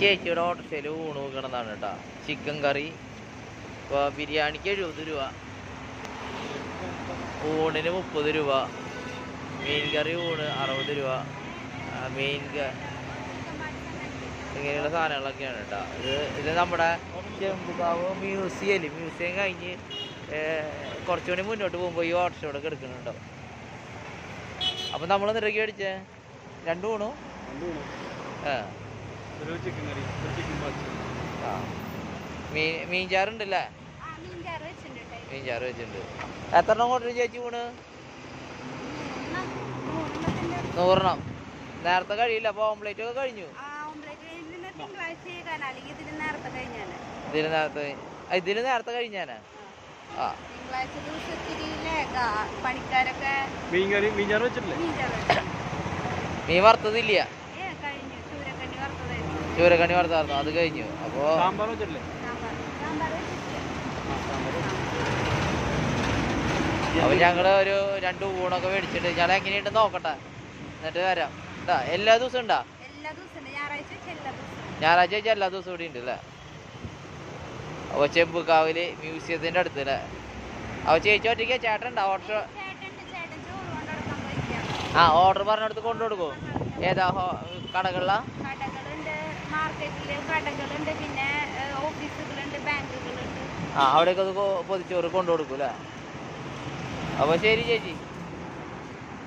ചേച്ചിയുടെ ഓട്ടോറിക്ഷയിൽ ഊണ് വെക്കണതാണ് കേട്ടോ. ചിക്കൻ കറി ഇപ്പോൾ ബിരിയാണിക്ക് എഴുപത് രൂപ. ഊണിന് മുപ്പത് രൂപ. മീൻ കറി ഊണ് അറുപത് രൂപ. മീൻ ഇങ്ങനെയുള്ള സാധനങ്ങളൊക്കെയാണ് കേട്ടോ. ഇത് ഇത് നമ്മുടെ ചെമ്പുകാവ് മ്യൂസിയം മ്യൂസിയം കഴിഞ്ഞ് കുറച്ചുകൂടി മുന്നോട്ട് പോകുമ്പോൾ ഈ ഓട്ടോറിക്ഷ ഇവിടെ കിടക്കുന്നുണ്ടോ അപ്പം നമ്മൾ നിരക്കി അടിച്ചേ രണ്ടു ഊണു. ആ. ഒരു ചിക്കൻ കറി ഒരു ചിക്കൻ ആ. മീൻ മീൻ ചാറുണ്ടല്ലേ ആ മീൻ കറി വെച്ചിട്ടുണ്ട്. എത്ര എണ്ണം കൊണ്ടുവരും ചേച്ചി. നൂറെണ്ണം. നേരത്തെ കഴിയില്ല അപ്പൊ ഓംപ്ലേറ്റ് ഒക്കെ കഴിഞ്ഞു? ആ ഓംലെറ്റ് ഇതിന് നേരത്തെ ഇതിന് നേരത്തെ കഴിഞ്ഞാനാ? ആ. മീൻ വറുത്തതില്ല ഏ കഴിഞ്ഞു ചൂരക്കണ്ണി വറുത്തതായിരുന്നു ചൂരക്കണി വറുത്തായിരുന്നു അത് കഴിഞ്ഞു. അപ്പോൾ സാമ്പാർ വെച്ചിട്ടില്ലേ? സാമ്പാർ സാമ്പാർ വെച്ചിട്ട് ആ സാമ്പാർ അപ്പോൾ ഞങ്ങൾ ഒരു രണ്ട് ഊണൊക്കെ മേടിച്ചിട്ട് ഞങ്ങൾ എങ്ങനെയുണ്ട് നോക്കട്ടെ. എന്നിട്ട് വരാം. കേട്ടാ എല്ലാ ദിവസവും ഉണ്ടാ? എല്ലാ ദിവസവും ഉണ്ട്. ഞായറാഴ്ച എല്ലാ ദിവസവും വെച്ചാൽ എല്ലാ ദിവസവും ഇവിടെ ഉണ്ട് അല്ലേ? അപ്പോൾ ചെമ്പുക്കാവിൽ മ്യൂസിയത്തിന്റെ അടുത്ത് അല്ലേ? അപ്പോൾ ചേച്ചി ഒറ്റയ്ക്ക്? ചേട്ടൻ ഓർഡർ ഓട്ടോ ആ ഓർഡർ പറഞ്ഞെടുത്ത് കൊണ്ടു കൊടുക്കും ഏതാ ഹോ- കടകളിലാ? മാർക്കറ്റിൽ കടകളുണ്ട് പിന്നെ ഓഫീസുകളുണ്ട് ബാങ്കുകളുണ്ട്. ആ അവിടേക്ക് അത് പൊതിച്ചോറ് കൊണ്ടു കൊടുക്കും അല്ലേ അപ്പോൾ ശരി ചേച്ചി.